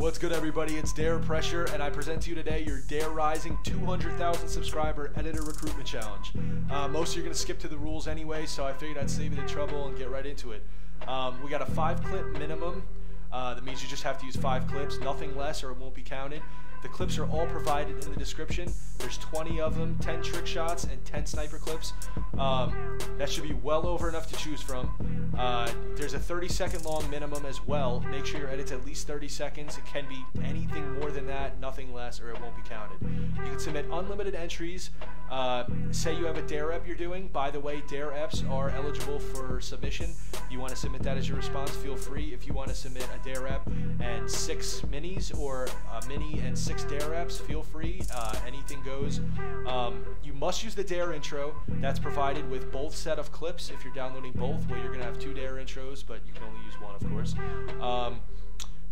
What's good, everybody? It's Dare Pressure, and I present to you today your Dare Rising 200,000 subscriber editor recruitment challenge. Uh, most of you are going to skip to the rules anyway, so I figured I'd save you the trouble and get right into it. Um, we got a five clip minimum. Uh, that means you just have to use five clips, nothing less, or it won't be counted. The clips are all provided in the description. There's 20 of them, 10 trick shots and 10 sniper clips. Um, that should be well over enough to choose from. Uh, there's a 30 second long minimum as well. Make sure your edit's at least 30 seconds. It can be anything more than that, nothing less, or it won't be counted. You can submit unlimited entries. Uh, say you have a dare ep you're doing. By the way, dare eps are eligible for submission. You want to submit that as your response, feel free. If you want to submit a dare ep and six minis or a mini and six dare eps, feel free. Uh, anything goes. Um, you must use the dare intro. That's provided with both set of clips. If you're downloading both, well, you're going to have two dare intros, but you can only use one, of course. Um,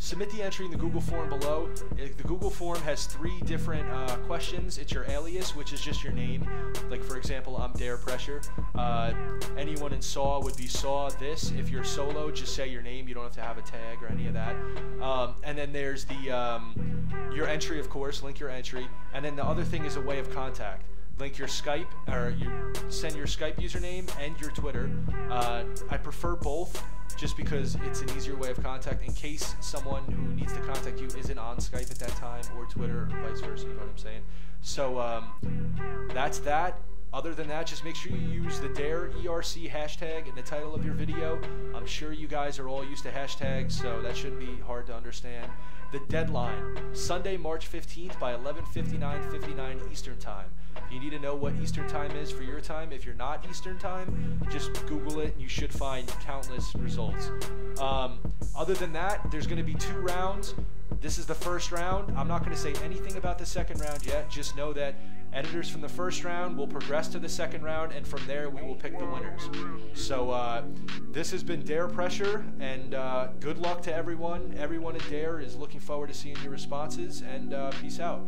Submit the entry in the Google form below. The Google form has three different uh, questions. It's your alias, which is just your name. Like for example, I'm Dare Pressure. Uh, anyone in SoaR would be SoaR this. If you're solo, just say your name. You don't have to have a tag or any of that. Um, and then there's the um, your entry, of course. Link your entry. And then the other thing is a way of contact link your Skype or you send your Skype username and your Twitter. Uh, I prefer both just because it's an easier way of contact in case someone who needs to contact you isn't on Skype at that time or Twitter or vice versa, you know what I'm saying? So um, that's that. Other than that, just make sure you use the DARE ERC hashtag in the title of your video. I'm sure you guys are all used to hashtags, so that shouldn't be hard to understand. The deadline, Sunday, March 15th by 11:59:59 Eastern Time. You need to know what Eastern Time is for your time, if you're not Eastern Time, just Google it and you should find countless results. Um, other than that, there's going to be two rounds. This is the first round. I'm not going to say anything about the second round yet. Just know that editors from the first round will progress to the second round, and from there we will pick the winners. So uh, this has been Dare Pressure, and uh, good luck to everyone. Everyone at Dare is looking forward to seeing your responses, and uh, peace out.